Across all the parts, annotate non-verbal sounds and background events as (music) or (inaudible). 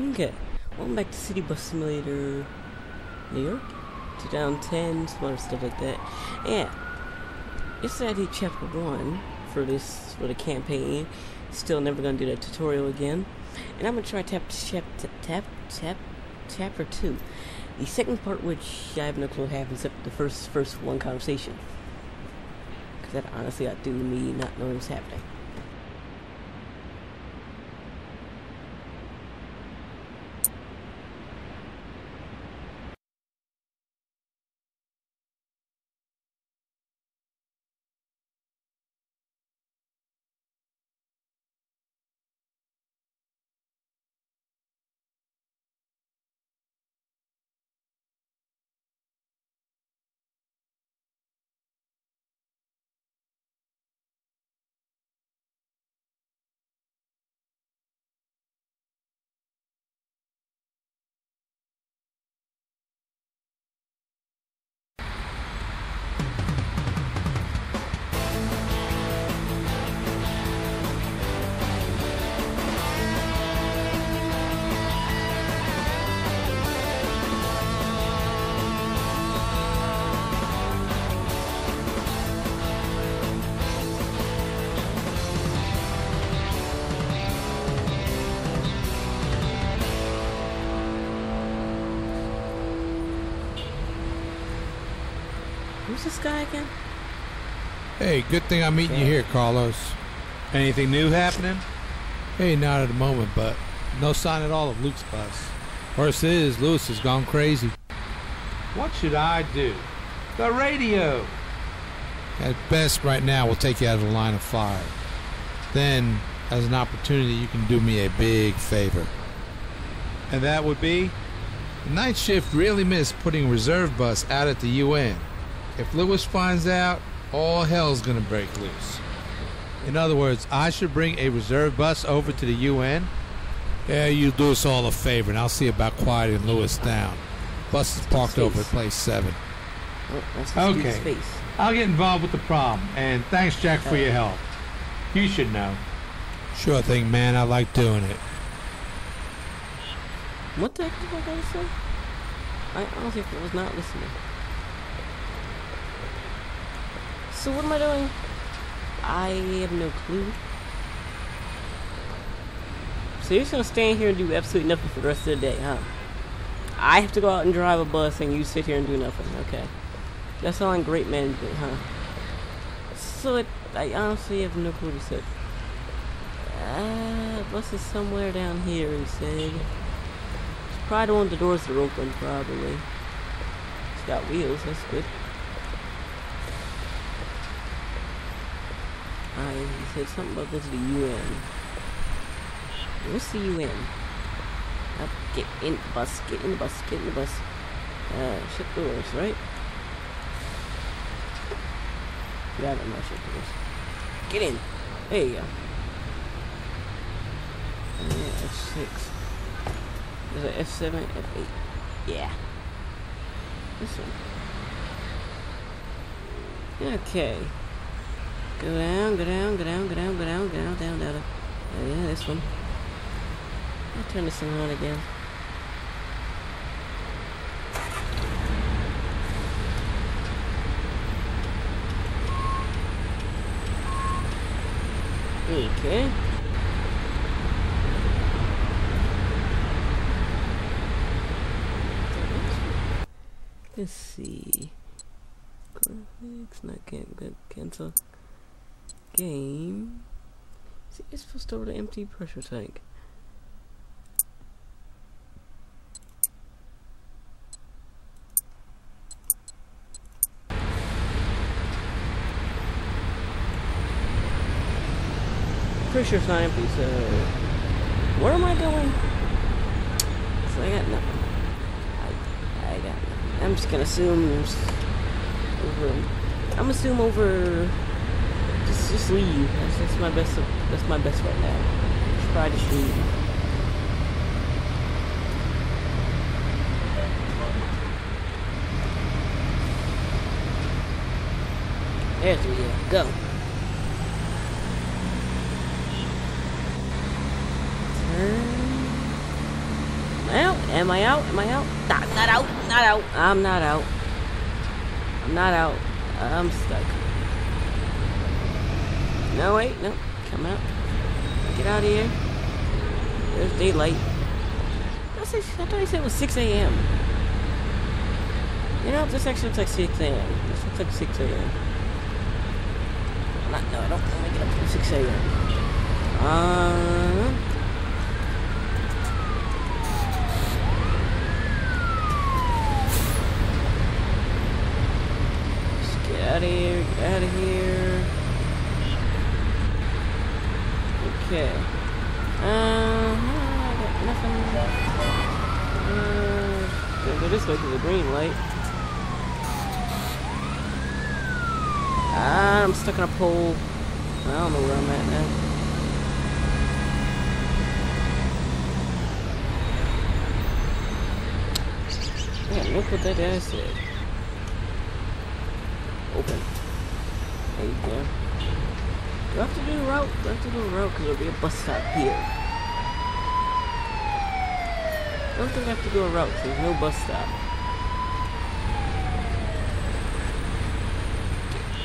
Okay, welcome back to City Bus Simulator New York 2010, some other stuff like that. Yeah, yesterday I chapter 1 for this, for the campaign. Still never gonna do that tutorial again. And I'm gonna try tap, tap, tap, tap, tap, chapter 2. The second part, which I have no clue what happens except the first, first one conversation. Because that honestly got due to me not knowing what's happening. Who's this guy again? Hey, good thing I'm meeting you here, Carlos. Anything new happening? Hey, not at the moment, but no sign at all of Luke's bus. Worst is, Lewis has gone crazy. What should I do? The radio! At best, right now, we'll take you out of the line of fire. Then, as an opportunity, you can do me a big favor. And that would be? The night shift really missed putting reserve bus out at the UN. If Lewis finds out, all hell's gonna break loose. In other words, I should bring a reserve bus over to the UN? Yeah, you do us all a favor, and I'll see about quieting Lewis down. Bus is parked over at place 7. Oh, that's this dude's Okay. face. I'll get involved with the problem. And thanks, Jack, for your uh. help. You should know. Sure thing, man. I like doing it. What the heck did I gotta say? I honestly was not listening. So what am I doing? I have no clue. So you're just gonna stand here and do absolutely nothing for the rest of the day, huh? I have to go out and drive a bus and you sit here and do nothing, okay. That's sounding great management, huh? So it, I honestly have no clue what he. Uh, bus is somewhere down here, he said. It's probably the one the doors are open, probably. It's got wheels, that's good. Uh, he said something about this the UN. What's the UN? Up, get in the bus, get in the bus, get in the bus. Uh, shut doors, right? Yeah, I'm not shut doors. Get in. There you go. Yeah, F6. There's an F7, F8. Yeah. This one. Okay. Go down, go down, go down, go down, go down, go down, down, down. down. Oh, yeah, this one. I'll turn this thing on again. Okay. Let's see. Graphics, not can good cancel. Game. See, it's supposed to the empty pressure tank. Pressure not empty, so where am I going? So I got nothing. I, I got nothing. I'm just gonna assume over. I'm assume over. Just just leave. That's, that's my best. That's my best right now. Just probably leave. There's we go. Go. Turn. Am I out? Am I out? Nah, not out. Not out. I'm not out. I'm not out. I'm stuck. No, wait. No. Come out. Get out of here. There's daylight. I thought he said it was 6 a.m. You know, this actually looks like 6 a.m. This looks like 6 a.m. Not, no, I don't want to get up till 6 a.m. Uh, just get out of here, get out of here. Okay. Uh, I got nothing. Uh, go this way to the green light. Ah, I'm stuck in a pole. I don't know where I'm at now. Yeah, look what that guy said. Open. There you go. Do I have to do a route? Do I have to do a route? Because there'll be a bus stop here. I don't think I have to do a route because there's no bus stop.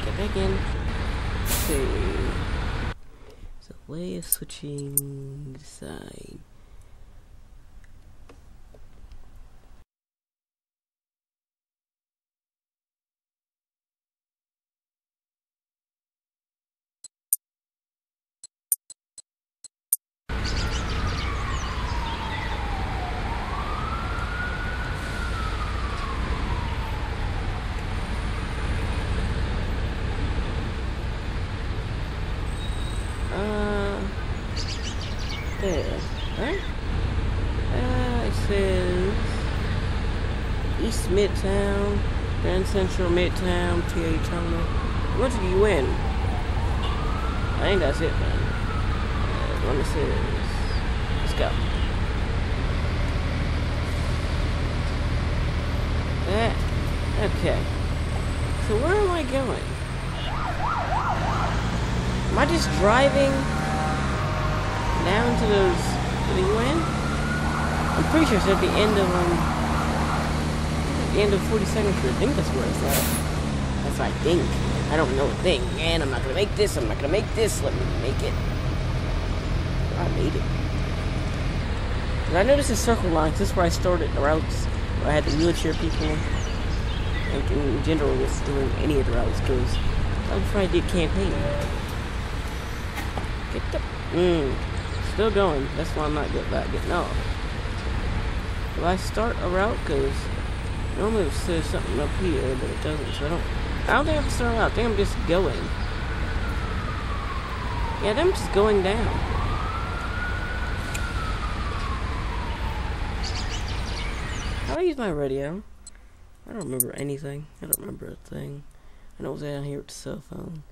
Get back in. It's a way of switching the side. Uh, there, right? Uh, it says East Midtown, Central Midtown, TA Terminal. What did you win? I think that's it, man. Uh, me see. says, let's go. That, okay. So where am I going? Am I just driving down to those to the UN? I'm pretty sure it's at the end of um the end of 42nd Street. I think that's where it's at. That's what I think. I don't know a thing. And I'm not gonna make this. I'm not gonna make this. Let me make it. I made it. 'Cause I noticed the circle lines. This is where I started the routes. I had the wheelchair people. Like in general, was doing any of the routes because was before I did campaign. Get the. Mmm. Still going. That's why I'm not good getting off. Do I start a route? Because normally it says something up here, but it doesn't, so I don't. I don't think I have to start a route. I think I'm just going. Yeah, I'm just going down. How do I use my radio? I don't remember anything. I don't remember a thing. I know it was down here with the cell phone.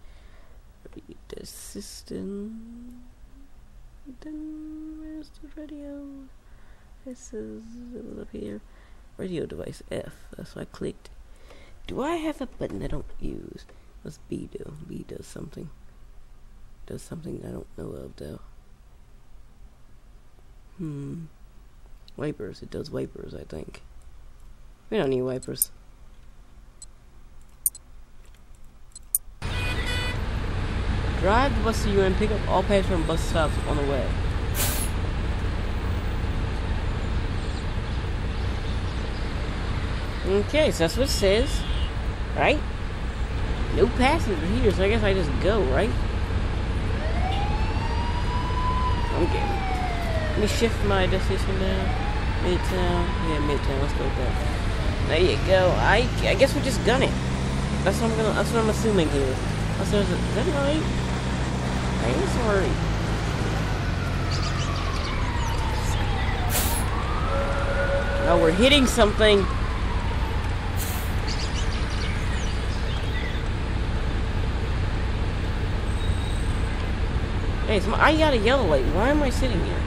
The system. Then where's the radio? This is it was up here. Radio device F. That's why I clicked. Do I have a button I don't use? What's B do? B does something. Does something I don't know of though. Hmm. Wipers. It does wipers, I think. We don't need wipers. Drive the bus to UN, pick up all passengers from bus stops on the way. Okay, so that's what it says. Right? No passenger here, so I guess I just go, right? I'm. Let me shift my destination down. Midtown. Yeah, Midtown. Let's go that. There you go. I I guess we just gun it. That's what I'm gonna. That's what I'm assuming here. That right? I am sorry. Oh, we're hitting something. Hey, I got a yellow light. Why am I sitting here?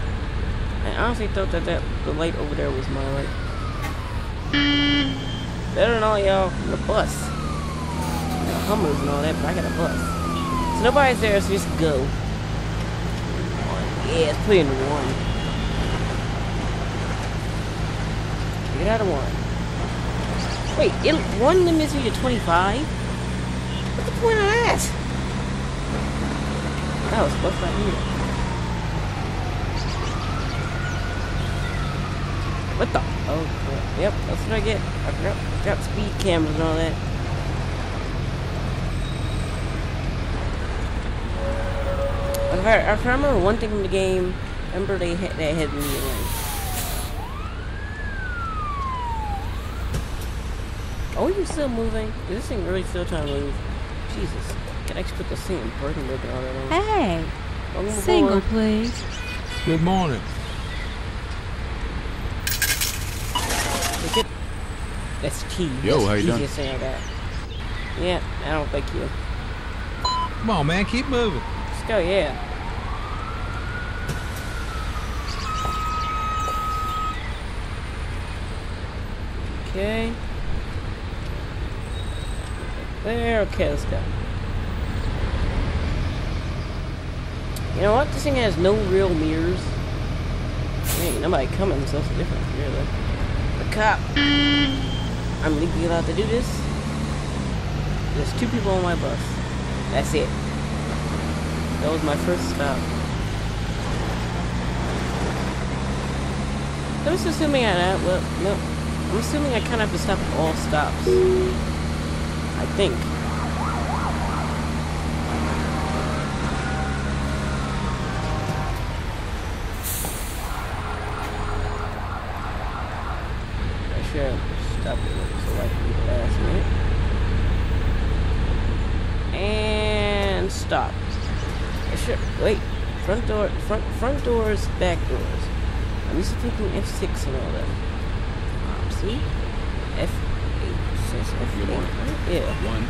I honestly thought that, that the light over there was my light. Better than all y'all the bus. Know, Hummers and all that, but I got a bus. So nobody's there, so just go. Yeah, it's in one. Get out of one. Wait, it, one limits you to 25? What's the point of that? That. What the? Oh, yep, that's what I get. I forgot, got speed cameras and all that. If I, I remember one thing from the game, remember they had, they had me in. Oh, you still moving? Is this thing really still trying to move? Jesus. Can I actually put the thing in park and at all that on? Hey, single, aboard. please. Good morning. Look at- That's key. Yo, That's how you doing? easiest thing I got. Yeah, I don't think you. Come on, man, keep moving. Let's go, yeah. Okay. There, okay, let's go. You know what? This thing has no real mirrors. Ain't nobody coming, so it's different, really. The cop. I'm legally allowed to do this. There's two people on my bus. That's it. That was my first stop. I'm just assuming I uh, well no. I'm assuming I kinda have to stop at all stops. I think. I should have stopped it so I can get last minute. And stop. I should wait. Front door front front doors, back doors. I'm used to thinking F6 and all that. Um, see? F8 says F8. Good morning. right? Yeah. One.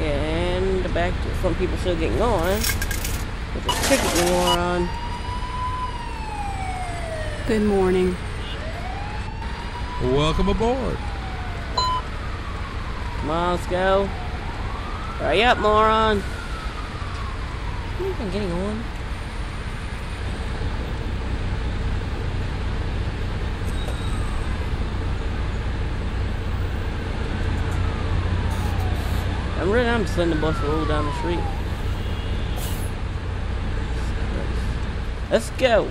Yeah, and the back door front people still getting on. With the ticket you moron. Good morning. Welcome aboard. Come on, let's go. Hurry up, moron. You been getting on? I'm really, I'm just letting the bus roll down the street. Let's go.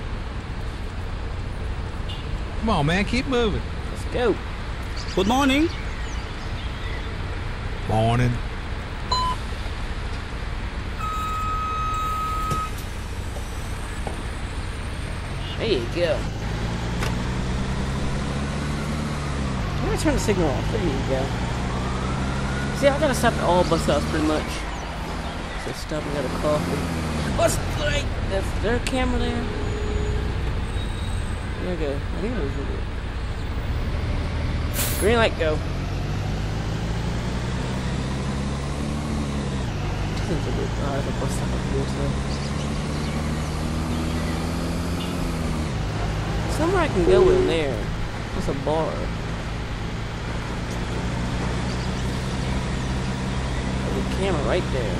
Come on, man, keep moving. Let's go. Good morning. Morning. There you go. I'm gonna turn the signal off. There you go. See, I gotta stop at all bus stops pretty much. So stop and get a coffee. What's like? Is there a camera there? There you go. I think it was there. Green light, go. Seems a bit odd. The bus stop up here, so. Somewhere I can go in there. There's a bar. There's a camera right there.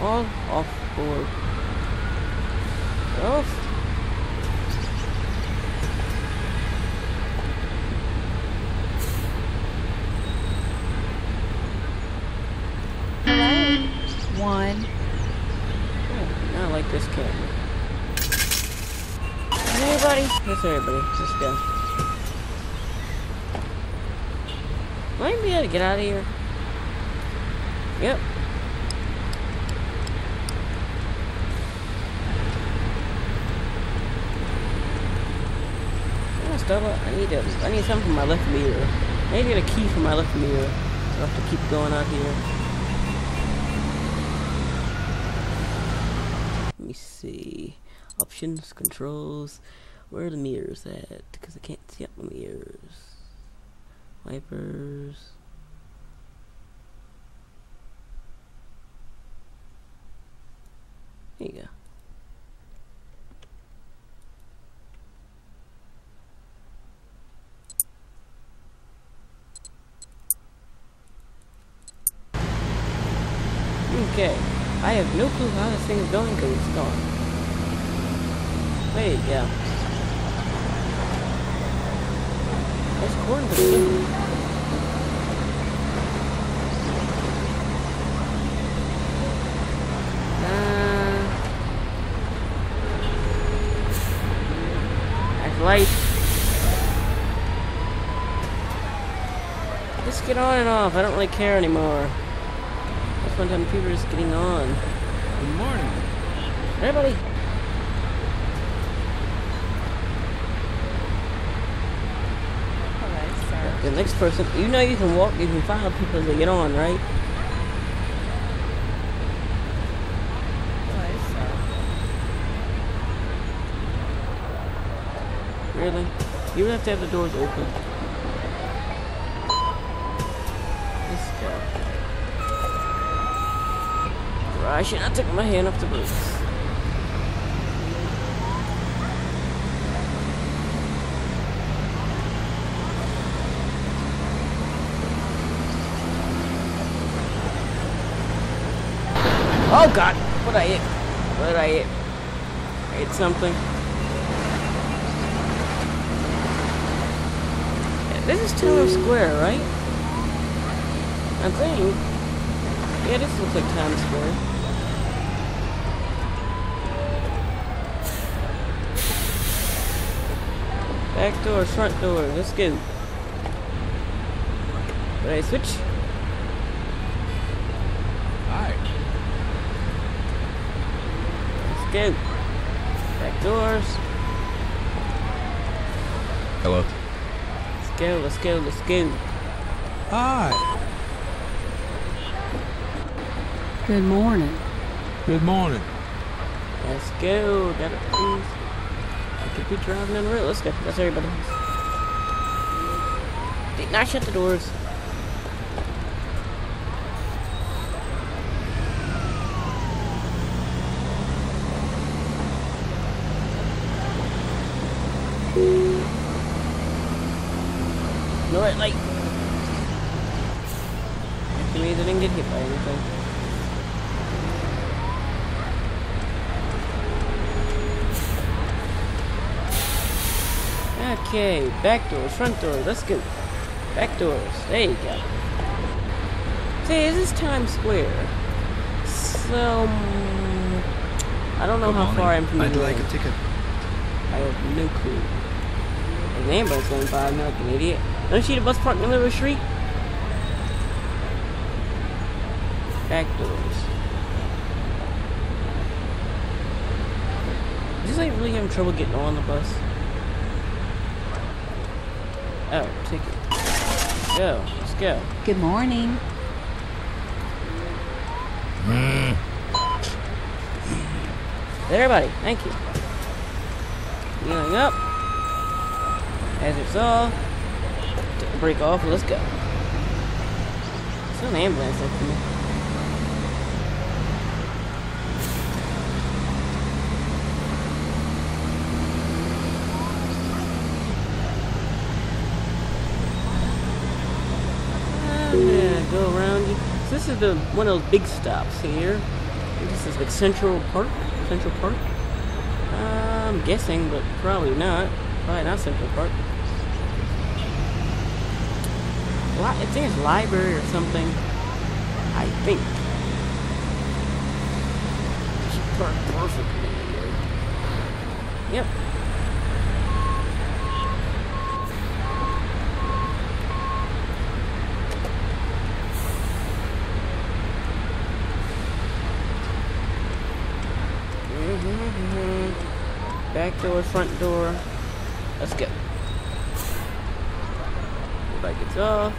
All off board. Hello. One. This camera. Anybody? That's everybody. Let's go. Might be able to get out of here. Yep. I need a, I need something for my left mirror. I need to get a key for my left mirror. So I have to keep going out here. Let me see. Controls. Where are the mirrors at? Because I can't see up my mirrors. Wipers. There you go. Okay. I have no clue how this thing is going because it's gone. There you go. There's corn Uh, that's life. Just get on and off. I don't really care anymore. That's one time people are just getting on. Good morning. Hey, buddy. Hello, sir. The next person, you know you can walk, you can follow people they get on, right? Really? You have to have the doors open. Let's go. I should not take my hand off the brakes. Oh god! What I hit? What did I hit? I hit something. This is Times Square, right? I think. Yeah, this looks like Times Square. Back door, front door, let's go. Did I switch? Hi. Let's go. Back doors. Hello. Let's go, let's go, let's go. Hi. Good morning. Good morning. Let's go. Got it, please. I could be driving down the road. Let's go. That's everybody. Did not shut the doors. No red light. That means I didn't get hit by anything. Okay, back doors, front doors, let's go. Back doors, there you go. See, this is Times Square. So, mm, I don't know how far I'm from I'd like a ticket. I have no clue. An ambulance going by, I'm like an idiot. Don't you see the bus parked in the middle of the street? Back doors. Is this like really having trouble getting on the bus? Oh, ticket. Go, let's go. Good morning. Everybody, thank you. Healing up. As off. Take the brake off. Let's go. It's an ambulance next to me. I'm gonna go around you. So this is the one of those big stops here. This is like Central Park. Central Park. Uh, I'm guessing, but probably not. Probably not Central Park. Li- I think it's library or something. I think. Park perfectly. Yep. Back door, front door. Let's go. Bike gets off.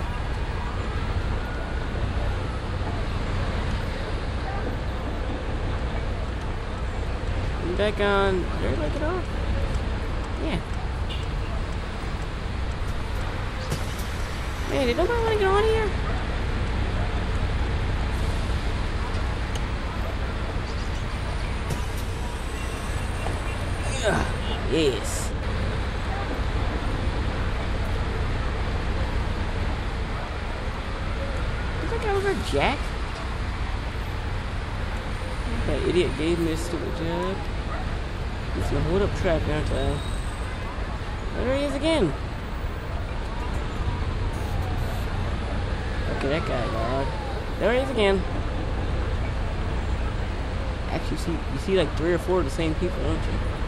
And back on. Did everybody get off? Yeah. Man, did nobody want to get on here? Yes. Is that guy over Jack? That idiot gave me a stupid job. He's gonna hold up traffic, aren't I? There he is again. Okay, that guy, God. There he is again. Actually, you see, you see like three or four of the same people, don't you?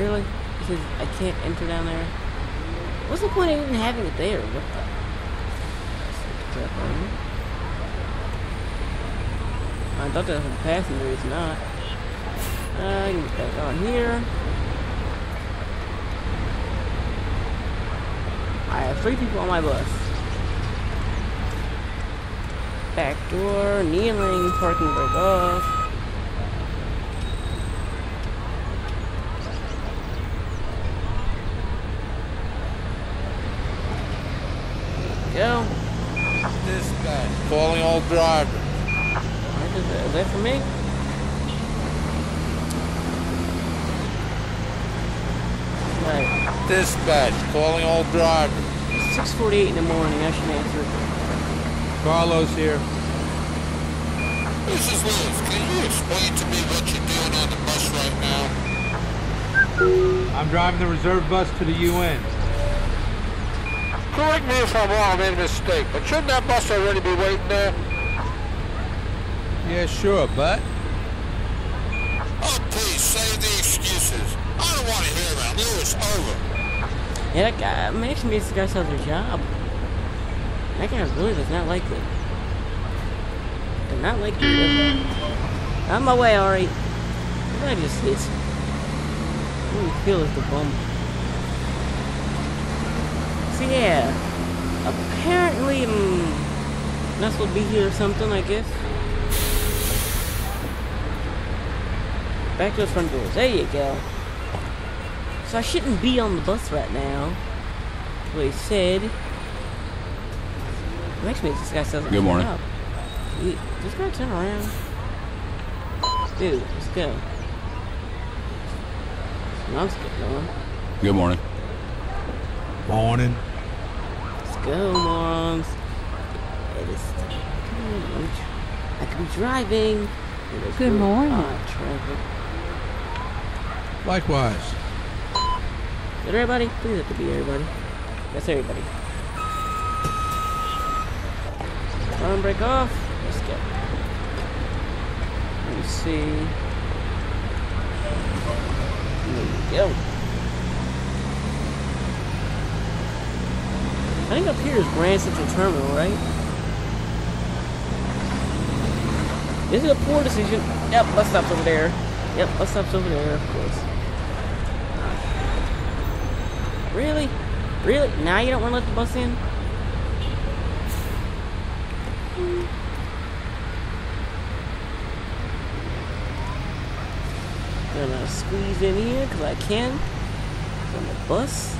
Really? Says I can't enter down there. What's the point of even having it there? What the? I thought that was a passenger. It's not. Uh, I can get back on here. I have three people on my bus. Back door, kneeling, parking brake off. Go. This guy calling all drivers. Is that, is that for me? Right. Dispatch calling all drivers. 6.48 in the morning, I should answer. Carlos here. This is Liz. Can you explain to me what you're doing on the bus right now? I'm driving the reserve bus to the UN. Correct me if I'm wrong, I made a mistake, but shouldn't that bus already be waiting there? Yeah, sure, but Oh, please, save the excuses. I don't want to hear that. Lewis, over. Yeah, that guy makes me this guy sells a job. That guy really does not like it. Does not like it. On my way, Ari. What did I just hit? I don't feel like the bum. So yeah, apparently I'm not supposed to be here or something, I guess. Back to the front doors. There you go. So I shouldn't be on the bus right now. That's what he said. Makes me this guy says Good morning. Up. He, just gonna turn around. Dude, let's go. Now let's get going. Good morning. morning. Let's go, morons. It is. I could be driving. Good morning. hot traffic. Likewise. Is it everybody? Please have to be everybody. That's everybody. Arm break off. Let's go. Let me see. There we go. I think up here is Grand Central Terminal, right? This is a poor decision. Yep, bus stop's over there. Yep, bus stop's over there, of course. Really? Really? Now you don't want to let the bus in? Gonna squeeze in here because I can. On the bus.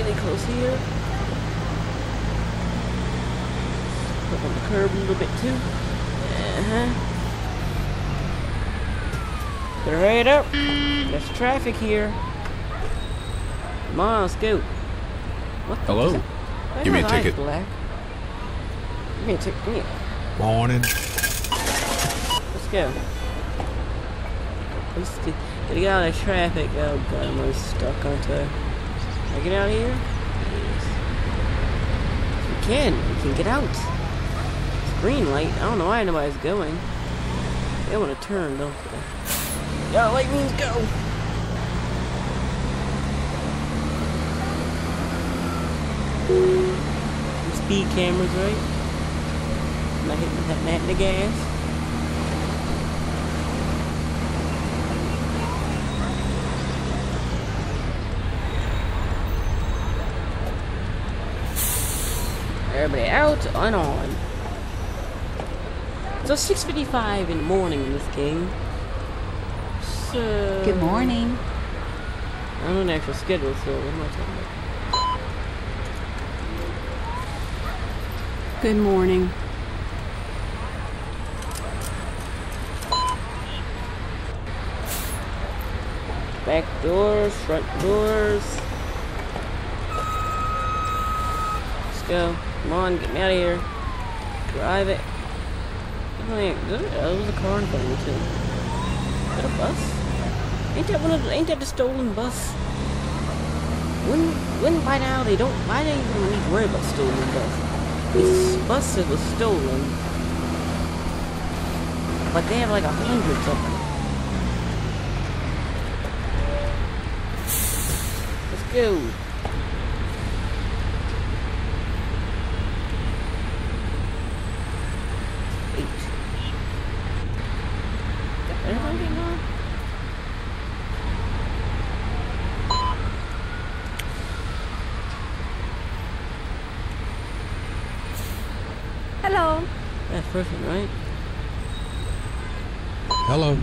Really close here. Up on the curb a little bit too. Uh-huh. Better hurry it up. There's traffic here. Come on, let's go. What the Hello. is that? Why Give me a ticket. Black? Give me a ticket. Give Morning. Let's go. Let's get, gotta get out of the traffic. Oh god, I'm really stuck, aren't I? Can I get out of here? Yes. We can. We can get out. It's green light. I don't know why nobody's going. They want to turn, don't they? Yeah, light means go. Speed cameras, right? Not hitting that, that the gas. Everybody out and on. So 6.55 in the morning in this game. So... Good morning. I'm on an actual schedule, so what am I talking about? Good morning. Back doors, front doors. Let's go. Come on, get me out of here. drive it. Like, there was a car in front of me too. Is that a bus? Ain't that one of the, ain't that the stolen bus? When when by now they don't why they even need to worry about stolen bus that was stolen. But they have like a hundred of them. Let's go. Eight. Everybody getting on? Hello. One, right? Hello.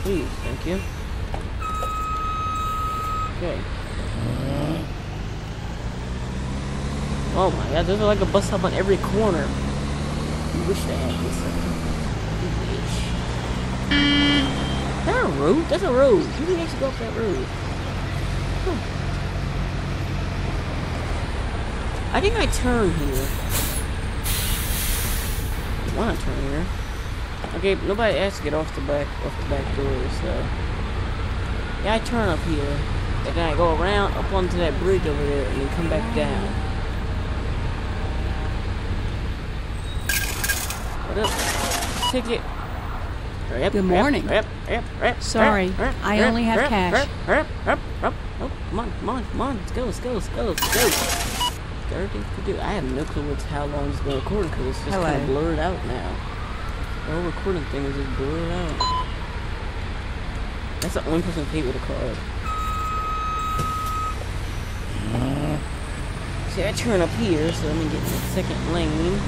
Please, thank you. Okay. Oh my god, there's like a bus stop on every corner. You wish they had this. Is that a road? That's a road. You can actually go up that road. Huh. I think I turn here. I wanna turn here. Okay, nobody asked to get off the back off the back door, so yeah, I turn up here, and then I go around up onto that bridge over there, and then come back down. What up? Ticket. Good morning. hurry up, hurry up, hurry up, Sorry, I only have cash. Oh, come on, come on, come on. Let's go, let's go, let's go, let's go. To do. I have no clue what's how long it's been recording because it's just kind of blurred out now. The whole recording thing is just blurred out. That's the only person paid with a card. See, I turn up here, so let me get in the second lane.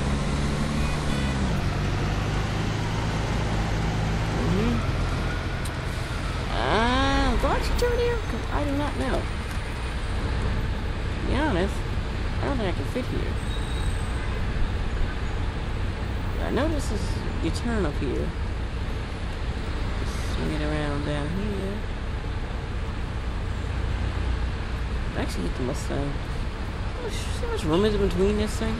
Mhm. Uh, I actually turn here? 'Cause I do not know. To be honest, I don't think I can fit here. I know this is you turn up here. Swing it around down here. Actually hit the Mustang. See how much room is in between this thing?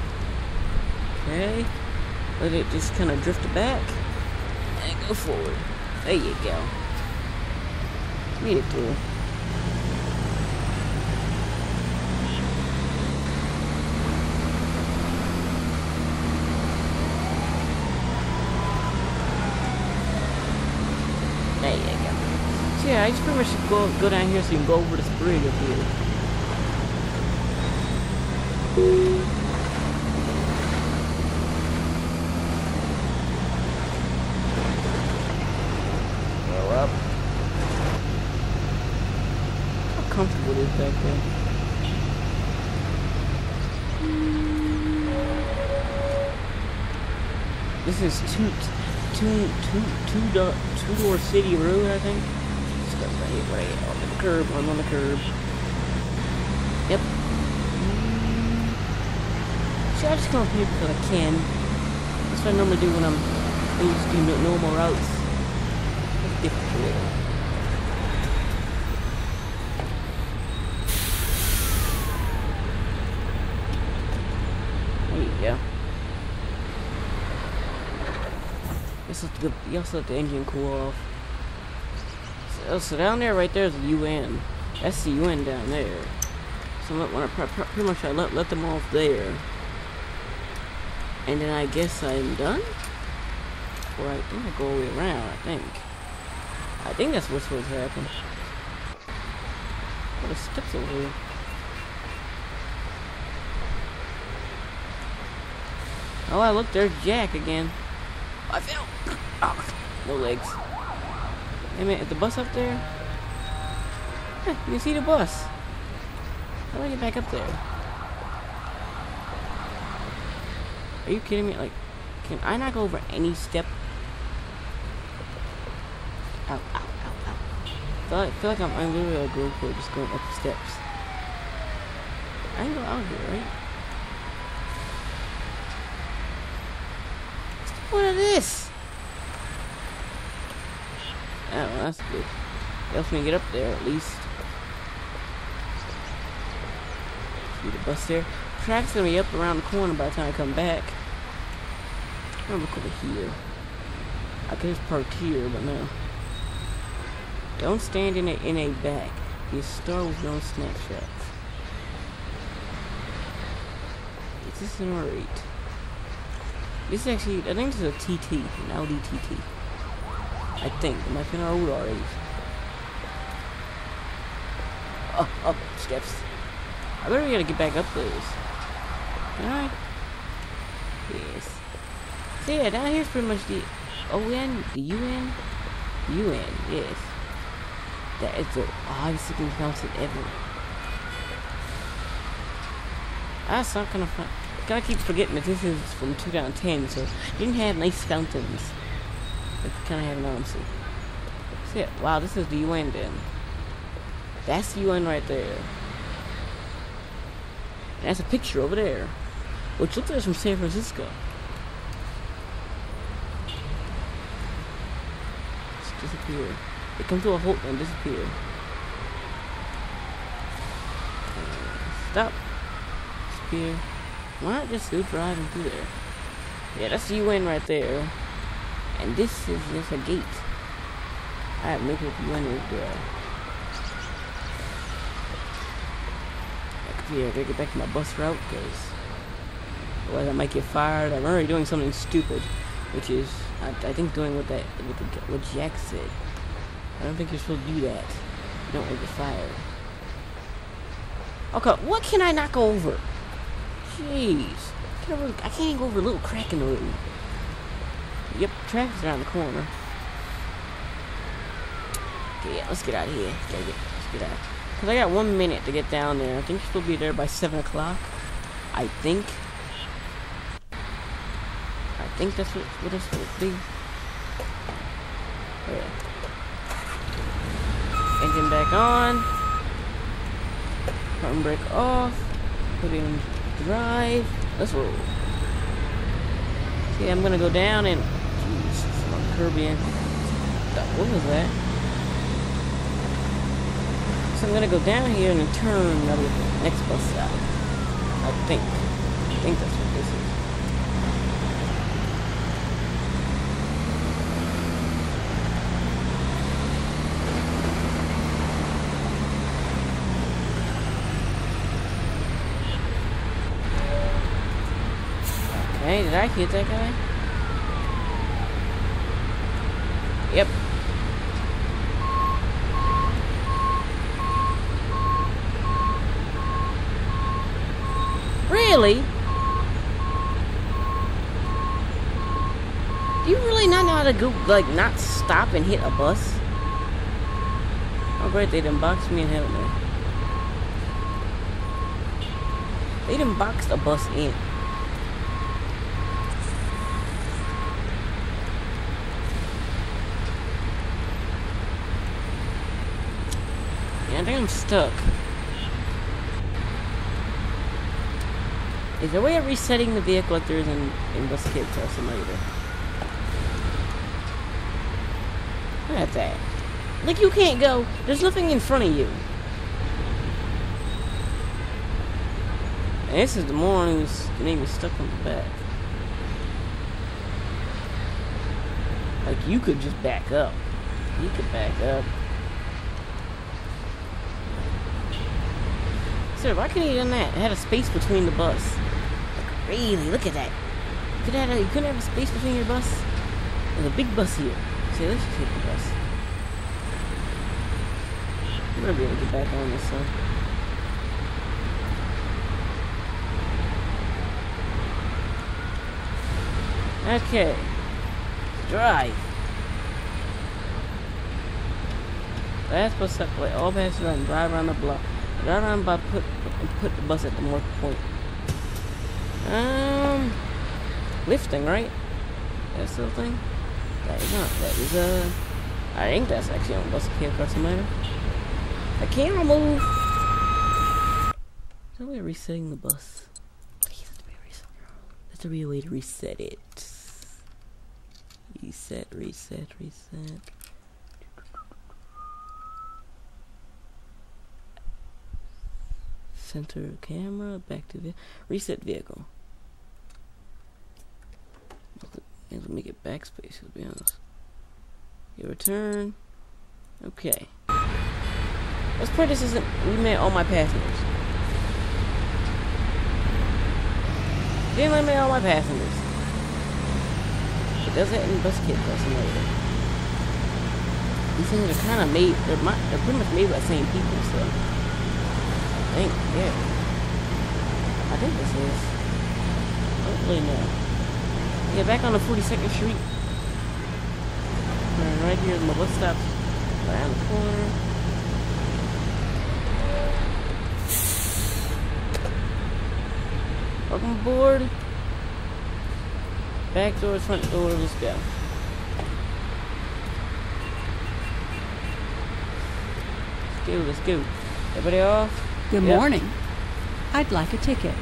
Okay. Let it just kind of drift back. And go forward. There you go. Made it through. There you go. So yeah, I just go down here so you can go over this bridge up here. Go up. How comfortable is back there. This is two, two, two, two-door city road, I think. Go right, right on the curb. I'm on the curb. Yep. See, I just come up here because I can. That's what I normally do when I'm I just do normal routes. It's different. There you the, you also let the engine cool off. So, so down there, right there is the UN. That's the UN down there. So I pr- pretty much I let let them off there, and then I guess I'm done. Or I think I go all the way around. I think. I think that's what's supposed to happen. Are the steps over here? Oh, I look, there's Jack again. I fell. Oh, (coughs) no legs. Hey man, is the bus up there? Huh, you can see the bus. How do I get back up there? Are you kidding me? Like, can I not go over any step? Ow, ow, ow, ow. I feel like, feel like I'm, I'm literally a GoPro just going up the steps. I can go out here, right? What is this? Oh, that's good. Helps me get up there at least. See the bus there. Track's gonna be up around the corner by the time I come back. I'm gonna look over here. I could just park here, but no. Don't stand in a in a back. You start with your own snapshots. Is this an R8? This is actually, I think this is a TT, an Audi TT. I think. It might be an old R8. Oh, oh, steps. I better gotta get back up those. Alright. Yes. So yeah, down here's pretty much the ON, the UN, UN, yes. That is the oddest looking fountain ever. That's not gonna fun. Gotta keep forgetting that this is from 2010, so didn't have nice fountains. Kind of have see. So yeah, wow, this is the UN then. That's the UN right there. And that's a picture over there, which looks like it's from San Francisco. Just disappear. It comes to a halt and disappear. Uh, Stop. Disappear. Why not just go driving through there? Yeah, that's the UN right there. And this is just a gate. I have no clue if UN is there. Yeah, I gotta get back to my bus route because otherwise I might get fired. I'm already doing something stupid, which is I, I think doing what that what, the, what Jack said. I don't think you're supposed to do that. You don't want to get fired. Okay, what can I go over? Jeez, I can't, can't go over a little crack in the road. Yep, traffic's around the corner. Okay, yeah, let's get out of here. Gotta get, let's get out. Cause I got one minute to get down there. I think you're be there by seven o'clock. I think. I think that's what, what it's supposed to be. Yeah. Engine back on. Front brake off. Put in drive. Let's roll. Okay, I'm gonna go down and. Jeez, I'm Kirby. What was that? So I'm gonna go down here and turn the next bus stop. I think. I think that's what this is. Okay, did I hit that guy? Yep. Really? Do you really not know how to go, like, not stop and hit a bus? Oh, great, they done boxed me in hell. They done boxed a bus in. Yeah, I think I'm stuck. Is there a way of resetting the vehicle if there is in, Bus Kid Tell Simulator? Look at that. Like you can't go. There's nothing in front of you. And this is the morning who's getting me stuck on the back. Like you could just back up. You could back up. Sir, why couldn't you done that? It had a space between the bus. Like, really? Look at that. You could have, you couldn't have a space between your bus. There's a big bus here. See, let's just the bus. Gonna be able to get back on this one. Okay. Drive. Last bus stop play. All passengers run. Drive around the block. Drive around by put put the bus at the mark point. Um, lifting, right? That's the thing. That is not. That is uh, I think that's actually on bus here across the matter. I can't remove. Is there a way of resetting the bus? Please, let me. That's a real way to reset it. Reset, reset, reset. Center camera, back to the reset vehicle. let me get backspace, to be honest. Your return. Okay. Let's pray this isn't. We met all my passengers. Didn't let me all my passengers. It does that in bus kit bus later. These things are kind of made. They're, my, they're pretty much made by the same people, so. I think, yeah. I think this is. I don't really know. Yeah, back on the 42nd Street. Right here, my bus stop. Around the corner. Welcome aboard. Back door, front door, let's go. Let's go, let's go. Everybody off? Good Yep. morning. I'd like a ticket.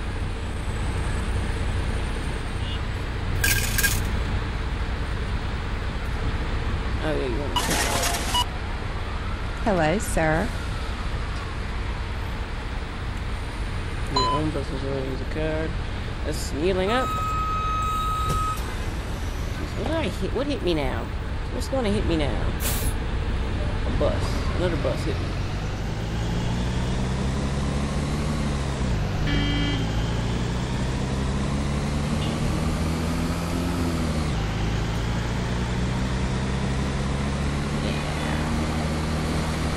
Oh, yeah, you want to Hello, sir. Your own business use a card. That's kneeling up. What did I hit? What hit me now? What's going to hit me now? A bus. Another bus hit me.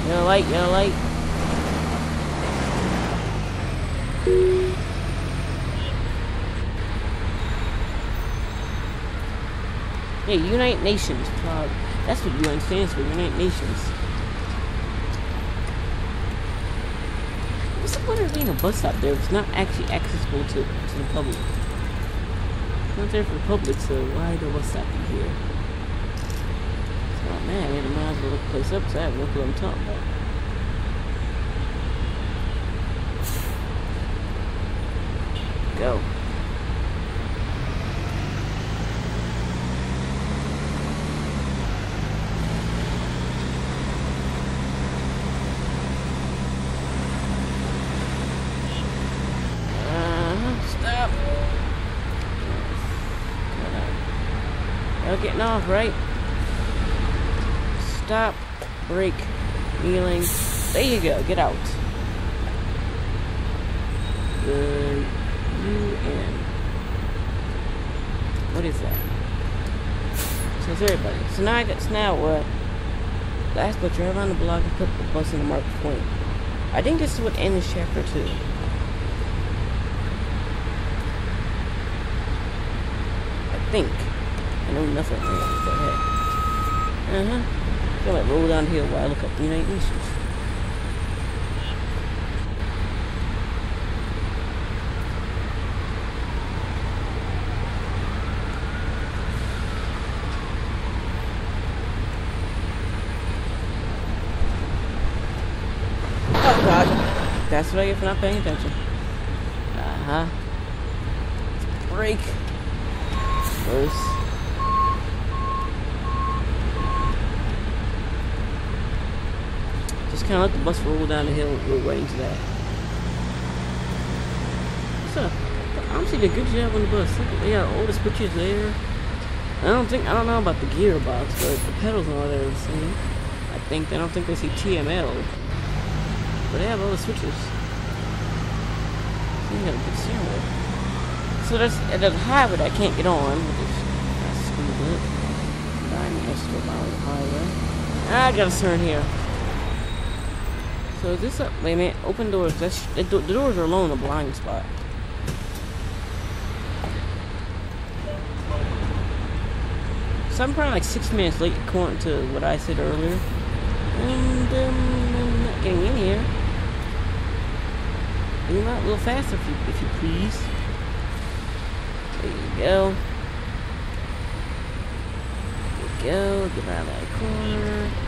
Yellow light, yellow light. Yeah, Unite Nations. That's what UN stands for. Unite Nations. What's the point of being a bus stop there it's not actually accessible to, to the public? It's not there for the public, so why the bus stop be here? Oh man, I might as well look the place up because I have no clue what I'm talking about. Go. Uh-huh, stop. Y'all getting off, right? Stop, break, kneeling. There you go, get out. The UN. What is that? Says everybody. So now I got so now what? Last but drive around the block and put the bus in the market point. I think this is what ends chapter two. I think. I know nothing really, but hey. Uh-huh. Feel like roll down hill while I look up the United Nations. Oh god. That's what I get for not paying attention. Uh-huh. Break. First. Just kind of let the bus roll down the hill. We're waiting to that. So, honestly, did a good job on the bus. Look, they got all the switches there. I don't think I don't know about the gearbox, but the pedals and all that same. I think I don't think they see TML, but they have all the switches. They got a good wheel. So that's at the highway I can't get on, that's. Nine extra miles of highway. I got a turn here. So is this up? Wait a minute. Open doors. That's the, the doors are alone the blind spot. So I'm probably like six minutes late according to what I said earlier. And um, I'm not getting in here. Move out a little faster if you, if you please. There you go. There you go. Get out of that corner.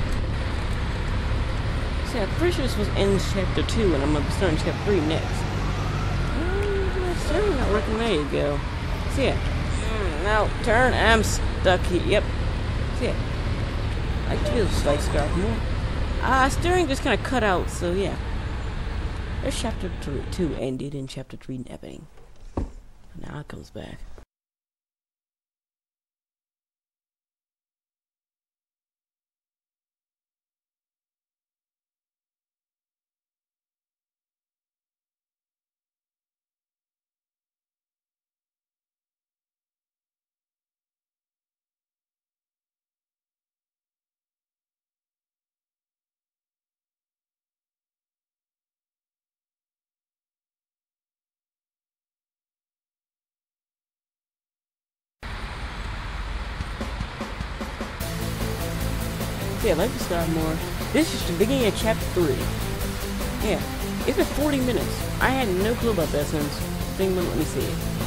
See, I'm pretty sure this was in chapter 2, and I'm going to be starting chapter 3 next. Oh, still not working. There you go. See ya. Mm, now, turn. I'm stuck here. Yep. See ya. I feel like scarf more. Ah, uh, steering just kind of cut out, so yeah. There's chapter three, 2 ended in chapter 3 happening. Now it comes back. Yeah, like to start more. This is the beginning of chapter 3. Yeah, it's been 40 minutes. I had no clue about that since thing wouldn't let me see it.